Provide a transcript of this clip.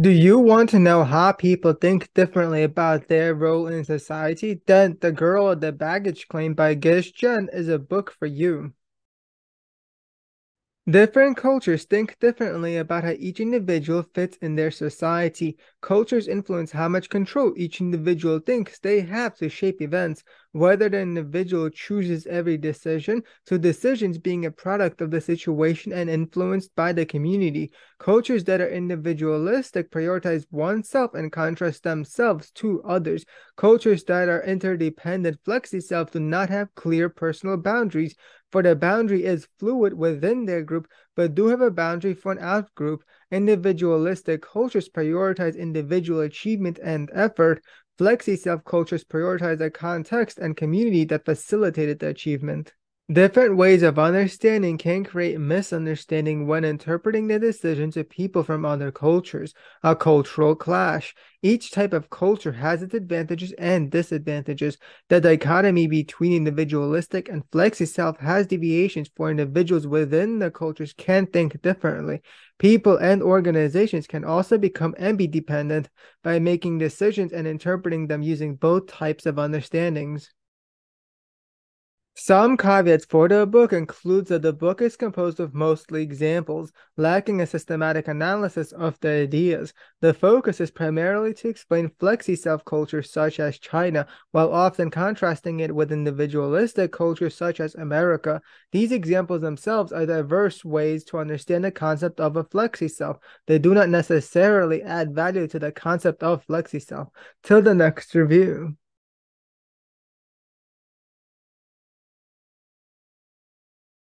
Do you want to know how people think differently about their role in society? Then The Girl with the Baggage Claim by Gish Jen is a book for you. Different cultures think differently about how each individual fits in their society. Cultures influence how much control each individual thinks they have to shape events, whether the individual chooses every decision, to decisions being a product of the situation and influenced by the community. Cultures that are individualistic prioritize oneself and contrast themselves to others. Cultures that are interdependent flexi self do not have clear personal boundaries for the boundary is fluid within their group, but do have a boundary for an out group. Individualistic cultures prioritize individual achievement and effort. Flexi self cultures prioritize the context and community that facilitated the achievement. Different ways of understanding can create misunderstanding when interpreting the decisions of people from other cultures, a cultural clash. Each type of culture has its advantages and disadvantages. The dichotomy between individualistic and flexi self has deviations for individuals within the cultures can think differently. People and organizations can also become ambidependent by making decisions and interpreting them using both types of understandings. Some caveats for the book includes that the book is composed of mostly examples, lacking a systematic analysis of the ideas. The focus is primarily to explain flexi self cultures such as China, while often contrasting it with individualistic cultures such as America. These examples themselves are diverse ways to understand the concept of a flexi self. They do not necessarily add value to the concept of flexi self. Till the next review.